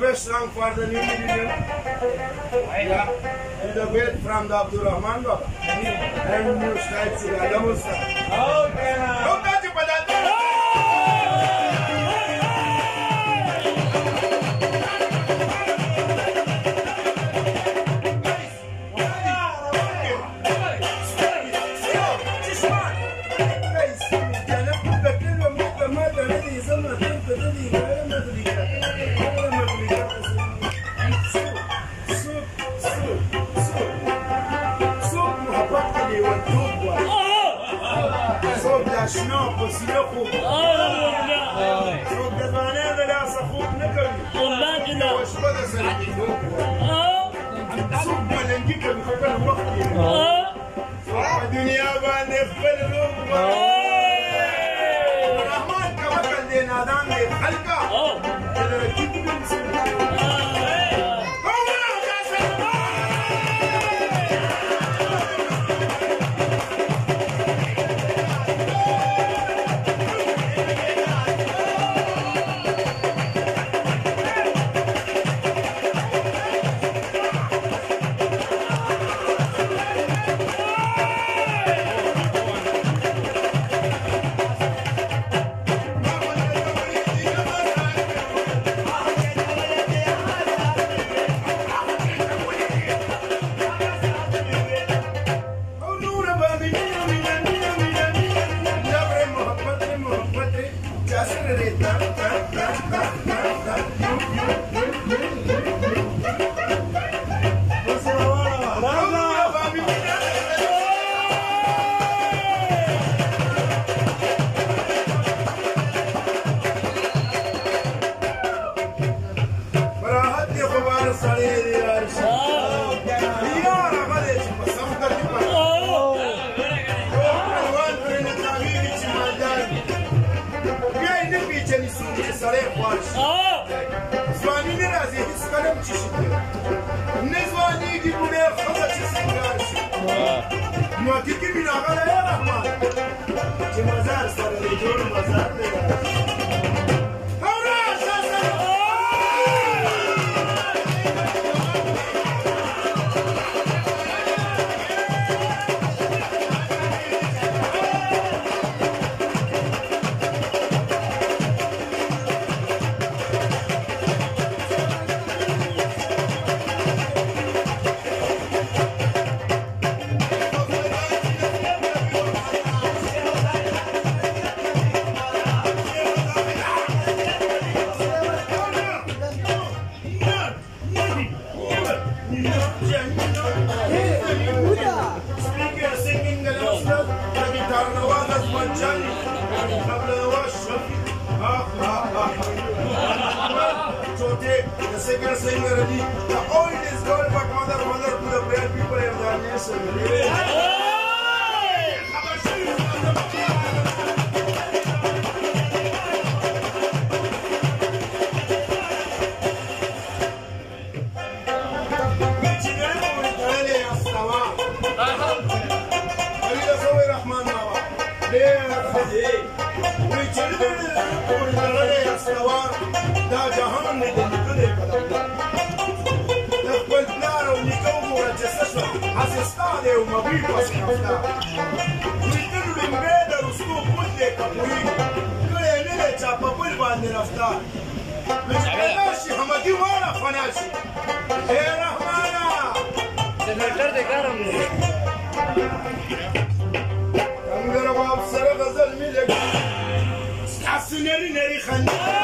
best song for the new millennium. Yeah. And the bed from the Abdul Rahman And new style to the double star. Okay. Don't touch it, Thank you. شنو وسيخو شوف دزمانه بلا سخوف نكوي والله جنا وش بدا سرعتي سوق ولا نجيك بفكر وقتي دنيا باندې خپل روح رحمان کا وکړ دې نادان دې خلقا Ele tá, tá, tá, tá, tá, tá. چې شکر نه ځوانیږي بوډا ښځه چې سنګار شي نو کې کې راغلی Speaker singing the last love, the guitar Nawaz Manchani, قبل وشف Chote, the singer singer the the oldest girl but mother mother to the brave people of the nation. ورغړې استوا دا جهان دې لیدلې په خپل پلار او نیکو مور چې سشو هسې ستا دی او مبي پسې افتا لیدلو لمبې د رسو پل دې کپوي کړې نه دی چا په پل باندې رفتا لچکلاشي حمدي واړه فنا شي اے رحمانه جنرټر دې کارم دی different.